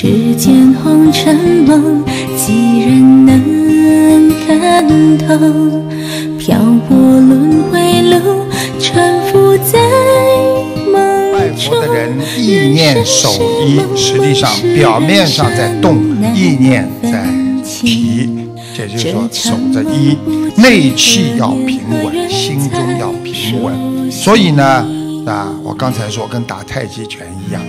世间红尘梦，几人能看透？漂泊轮回路，沉浮在梦拜佛中。的人意念守一，实际上表面上在动，意念在提。也就是说，守着一，内气要平稳，心中要平稳。所以呢，啊，我刚才说跟打太极拳一样，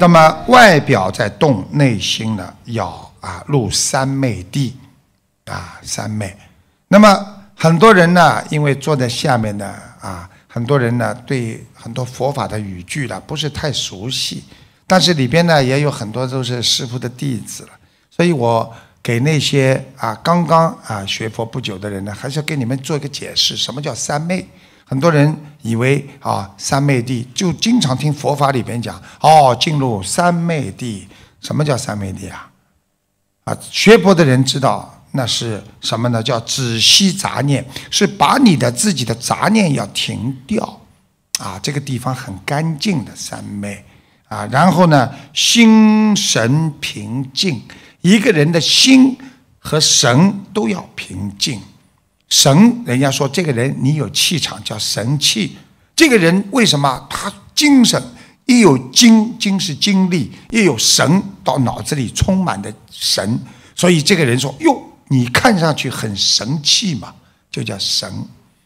那么外表在动，内心呢要啊入三昧地，啊三昧。那么很多人呢，因为坐在下面呢，啊，很多人呢对很多佛法的语句呢不是太熟悉，但是里边呢也有很多都是师傅的弟子了，所以我给那些啊刚刚啊学佛不久的人呢，还是要给你们做一个解释，什么叫三昧？很多人以为啊三昧地就经常听佛法里边讲哦，进入三昧地，什么叫三昧地啊？啊，学佛的人知道那是什么呢？叫止息杂念，是把你的自己的杂念要停掉，啊，这个地方很干净的三昧啊，然后呢，心神平静，一个人的心和神都要平静。神，人家说这个人你有气场叫神气，这个人为什么他精神？一有精，精是精力；一有神，到脑子里充满的神，所以这个人说：“哟，你看上去很神气嘛，就叫神。”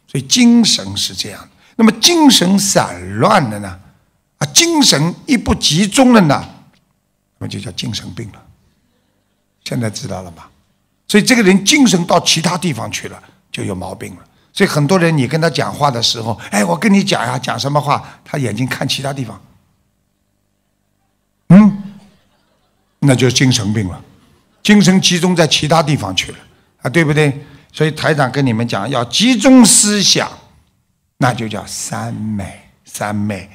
所以精神是这样。那么精神散乱了呢？啊，精神一不集中了呢，那么就叫精神病了。现在知道了吧？所以这个人精神到其他地方去了，就有毛病了。所以很多人，你跟他讲话的时候，哎，我跟你讲呀，讲什么话？他眼睛看其他地方。嗯，那就是精神病了，精神集中在其他地方去了啊，对不对？所以台长跟你们讲，要集中思想，那就叫三昧。三昧，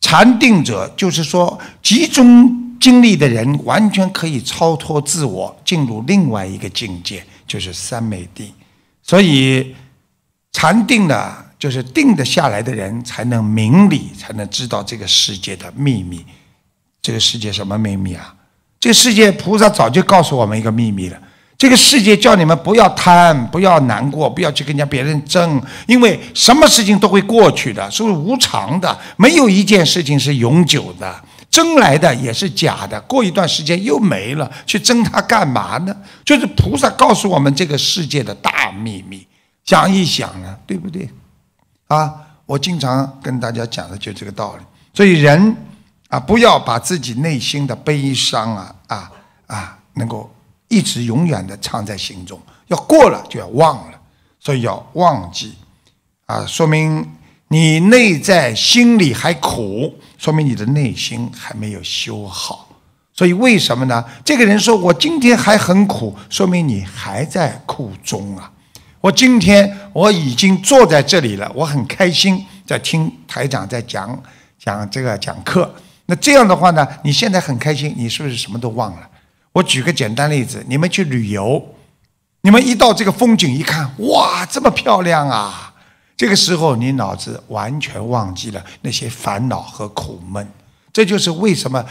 禅定者就是说，集中精力的人，完全可以超脱自我，进入另外一个境界，就是三昧定。所以禅定呢，就是定得下来的人，才能明理，才能知道这个世界的秘密。这个世界什么秘密啊？这个世界菩萨早就告诉我们一个秘密了。这个世界叫你们不要贪，不要难过，不要去跟人家别人争，因为什么事情都会过去的，是无常的，没有一件事情是永久的，争来的也是假的，过一段时间又没了，去争它干嘛呢？就是菩萨告诉我们这个世界的大秘密，想一想呢，对不对？啊，我经常跟大家讲的就这个道理。所以人啊，不要把自己内心的悲伤啊啊啊，能够一直永远的藏在心中，要过了就要忘了，所以要忘记啊，说明你内在心里还苦，说明你的内心还没有修好。所以为什么呢？这个人说我今天还很苦，说明你还在苦中啊。我今天我已经坐在这里了，我很开心，在听台长在讲讲这个讲课。那这样的话呢，你现在很开心，你是不是什么都忘了？我举个简单例子，你们去旅游，你们一到这个风景一看，哇，这么漂亮啊！这个时候你脑子完全忘记了那些烦恼和苦闷。这就是为什么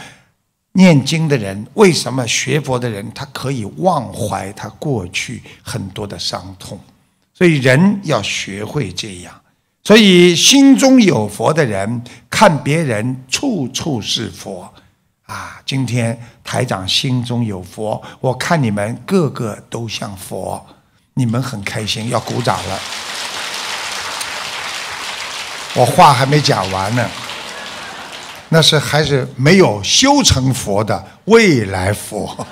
念经的人，为什么学佛的人，他可以忘怀他过去很多的伤痛。所以人要学会这样。所以心中有佛的人，看别人处处是佛啊！今天台长心中有佛，我看你们个个都像佛，你们很开心，要鼓掌了。我话还没讲完呢，那是还是没有修成佛的未来佛。